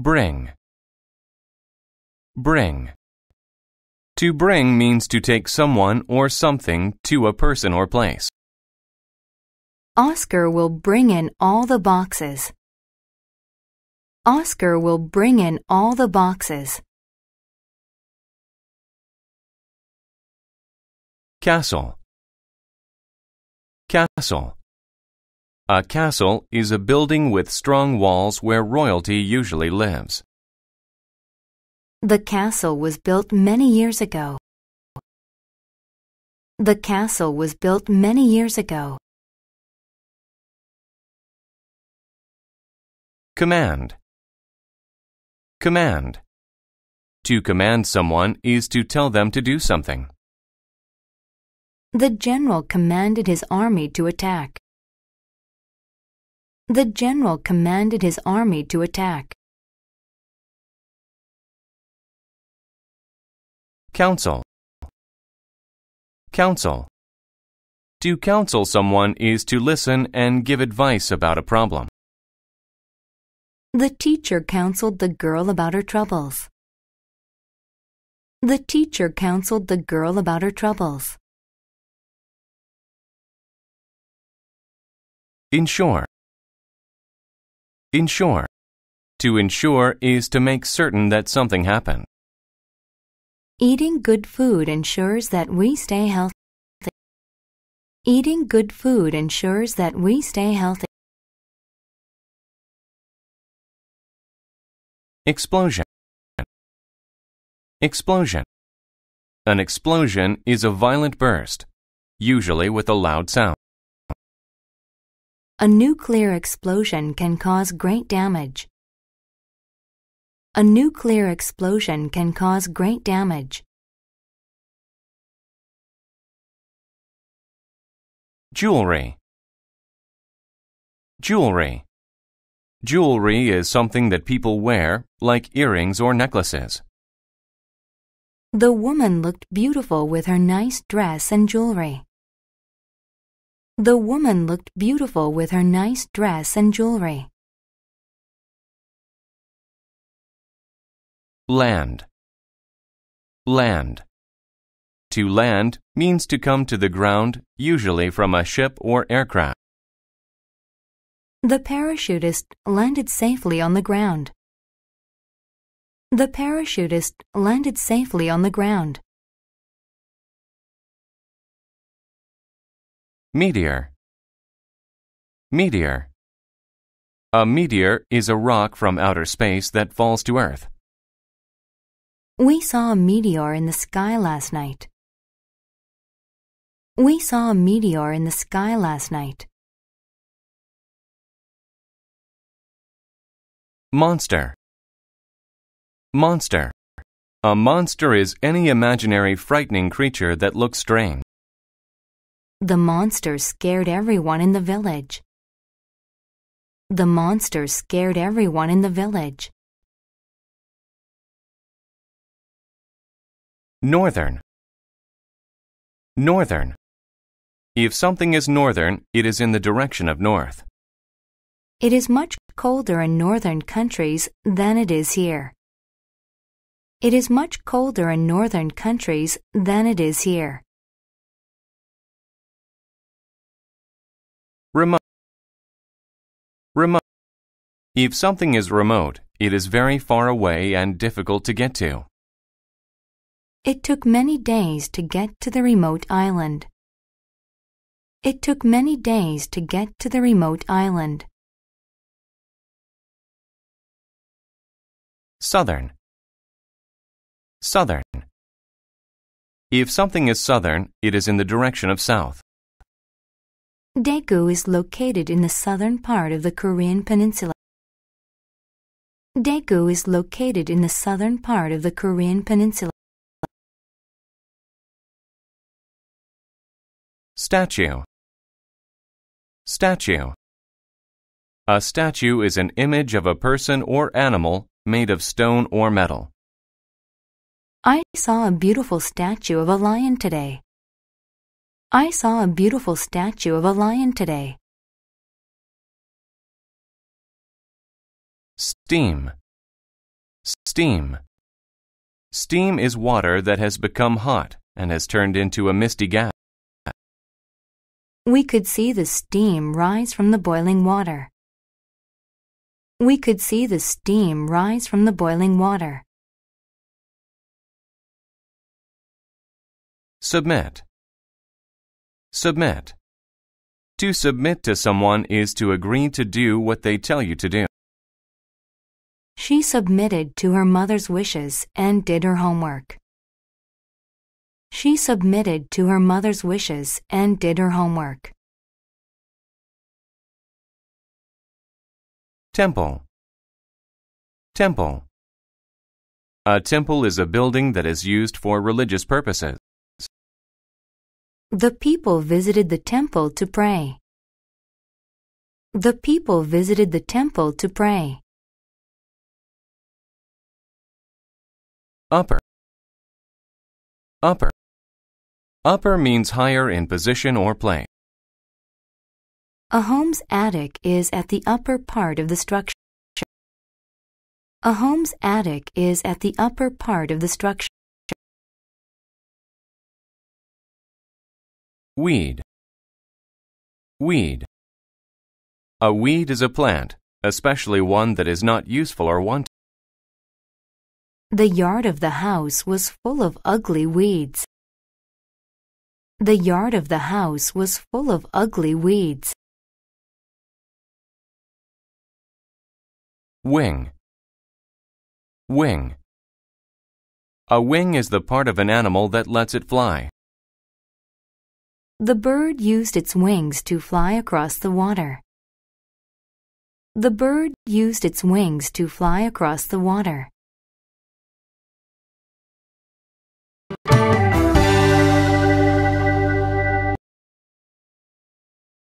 Bring. Bring. To bring means to take someone or something to a person or place. Oscar will bring in all the boxes. Oscar will bring in all the boxes. Castle. Castle. A castle is a building with strong walls where royalty usually lives. The castle was built many years ago. The castle was built many years ago. Command. Command. To command someone is to tell them to do something. The general commanded his army to attack. The general commanded his army to attack. Counsel. Counsel. To counsel someone is to listen and give advice about a problem. The teacher counseled the girl about her troubles. The teacher counseled the girl about her troubles. Ensure. Ensure. To ensure is to make certain that something happened. Eating good food ensures that we stay healthy. Eating good food ensures that we stay healthy. Explosion. Explosion. An explosion is a violent burst, usually with a loud sound. A nuclear explosion can cause great damage. A nuclear explosion can cause great damage. Jewelry. Jewelry. Jewelry is something that people wear, like earrings or necklaces. The woman looked beautiful with her nice dress and jewelry. The woman looked beautiful with her nice dress and jewelry. Land. Land. To land means to come to the ground, usually from a ship or aircraft. The parachutist landed safely on the ground. The parachutist landed safely on the ground. Meteor. Meteor. A meteor is a rock from outer space that falls to Earth. We saw a meteor in the sky last night. We saw a meteor in the sky last night. Monster. Monster. A monster is any imaginary frightening creature that looks strange. The monster scared everyone in the village. The monster scared everyone in the village. Northern. Northern. If something is northern, it is in the direction of north. It is much colder in northern countries than it is here. It is much colder in northern countries than it is here. If something is remote, it is very far away and difficult to get to. It took many days to get to the remote island. It took many days to get to the remote island. Southern. Southern. If something is southern, it is in the direction of south. Daegu is located in the southern part of the Korean peninsula. Daegu is located in the southern part of the Korean peninsula. Statue. Statue. A statue is an image of a person or animal made of stone or metal. I saw a beautiful statue of a lion today. I saw a beautiful statue of a lion today. Steam. Steam. Steam is water that has become hot and has turned into a misty gas. We could see the steam rise from the boiling water. We could see the steam rise from the boiling water. Submit. Submit. To submit to someone is to agree to do what they tell you to do. She submitted to her mother's wishes and did her homework. She submitted to her mother's wishes and did her homework. Temple. Temple. A temple is a building that is used for religious purposes. The people visited the temple to pray. The people visited the temple to pray. Upper. Upper. Upper means higher in position or place. A home's attic is at the upper part of the structure. A home's attic is at the upper part of the structure. Weed. Weed. A weed is a plant, especially one that is not useful or wanted. The yard of the house was full of ugly weeds. The yard of the house was full of ugly weeds. Wing. Wing. A wing is the part of an animal that lets it fly. The bird used its wings to fly across the water. The bird used its wings to fly across the water.